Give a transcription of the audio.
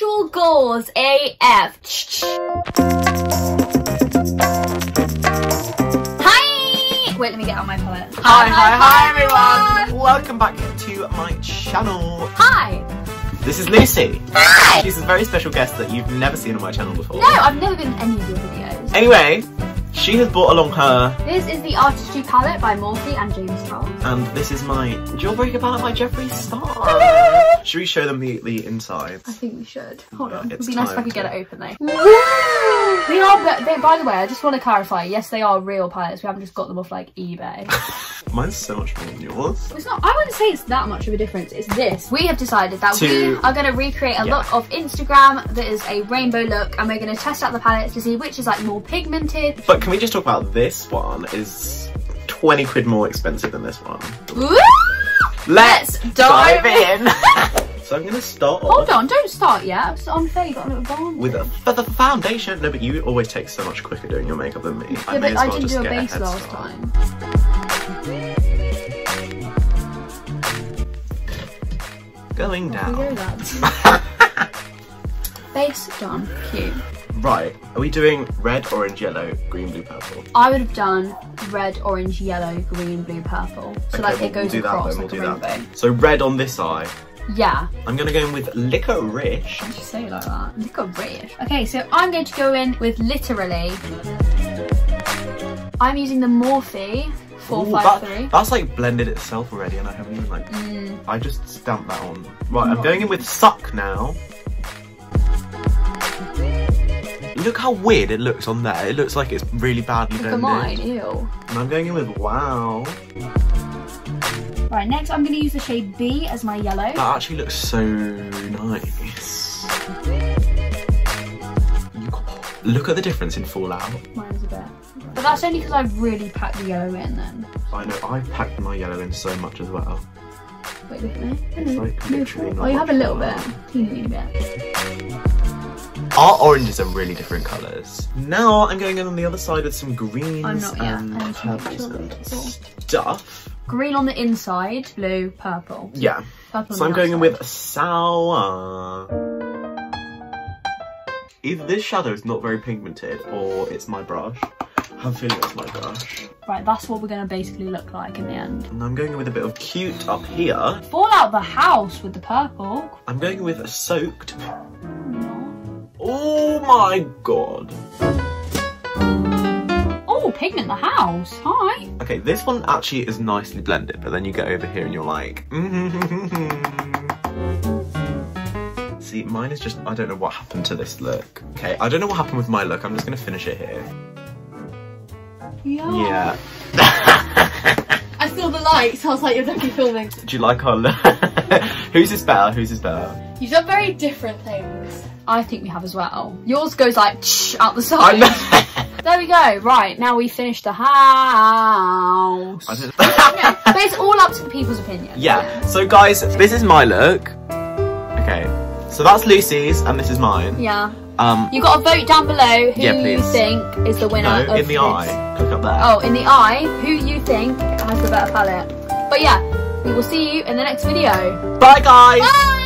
Actual goals AF. Hi! Wait, let me get on my palette. Hi, hi, hi, everyone! Welcome back to my channel. Hi! This is Lucy. Hi! She's a very special guest that you've never seen on my channel before. No, I've never been in any of your videos. Anyway, she has brought along her, This is the Artistry palette by Morphe and James Charles. and this is my Jawbreaker palette by Jeffree Star. Should we show them the, the insides? I think we should. Hold on. It'd be nice if I could get it open though. they are, but they, by the way, I just want to clarify. Yes, they are real palettes. We haven't just got them off like eBay. Mine's so much more than yours. It's not. I wouldn't say it's that much of a difference. It's this. We have decided that we are going to recreate a Yeah. look of Instagram that is a rainbow look, and we're going to test out the palettes to see which is like more pigmented. But can we just talk about this one is 20 quid more expensive than this one. Woo! Let's dive in! so I'm gonna start Hold on, don't start yet. It's unfair. You got a little bond. with a for the foundation. No, but you always take so much quicker doing your makeup than me. I Yeah, may but as I well didn't just do a base head last start. time. Going Off we go, down. Base done. Cute. Right, are we doing red, orange, yellow, green, blue, purple? I would have done red, orange, yellow, green, blue, purple. So Okay, like we'll- it goes we'll across like we'll a rainbow. that. So red on this eye. Yeah. I'm gonna go in with licorice. Why did you say it like that? Rich. Okay, so I'm going to go in with literally. I'm using the Morphe Ooh, 453. that- that's like blended itself already, and I haven't even like. Mm. I just stamped that on. Right, I'm going in with suck now. Look how weird it looks on there. It looks like it's really badly Look blended. mine, ew. And I'm going in with wow. Right, next I'm going to use the shade B as my yellow. That actually looks so nice. Look at the difference in Fallout. Mine's a bit. But that's only because I've really packed the yellow in then. I know, I've packed my yellow in so much as well. Wait, look at me. It's like literally not Oh, you have a little bit. Teeny bit. Our oranges are really different colours. Now I'm going in on the other side with some greens I'm not and I need to make purples and that it's all- stuff. Green on the inside, blue, purple. Yeah. Purple So I'm the going in with sour. Either this shadow is not very pigmented or it's my brush. I'm feeling it's my brush. Right, that's what we're going to basically look like in the end. And I'm going in with a bit of cute up here. Fall out the house with the purple. I'm going with a soaked. No. Oh my god. Oh, pigment the house. Hi. Okay, this one actually is nicely blended, but then you get over here and you're like, mm-hmm. See, mine is just, I don't know what happened to this look. Okay, I don't know what happened with my look. I'm just gonna finish it here. Yeah. Yeah. I saw the lights. I was like, you're definitely filming. Do you like our look? Whose is better? Whose is better? You've done very different things. I think we have as well. Yours goes like out the side. There we go. Right, now we finished the house. I but it's all up to the people's opinion. yeah, so guys, this is my look. Okay, so that's Lucy's and this is mine. Yeah. Um, You got to vote down below who Yeah, you think is the winner no, of in the this. eye. Click up there. Oh, in the eye, who you think has the better palette. But yeah, we will see you in the next video. Bye guys! Bye!